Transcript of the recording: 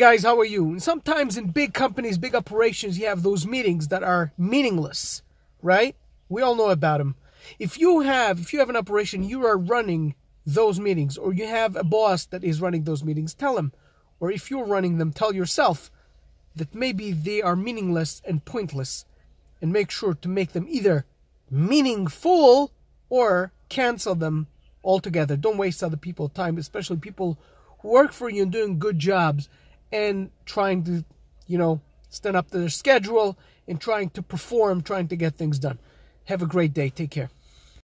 Guys, how are you? Sometimes in big companies, big operations, you have those meetings that are meaningless, right? We all know about them. If you have, if you have an operation, you are running those meetings, or you have a boss that is running those meetings, tell him. Or if you're running them, tell yourself that maybe they are meaningless and pointless, and make sure to make them either meaningful or cancel them altogether. Don't waste other people's time, especially people who work for you and doing good jobs and trying to, you know, stand up to their schedule and trying to perform, trying to get things done. Have a great day. Take care.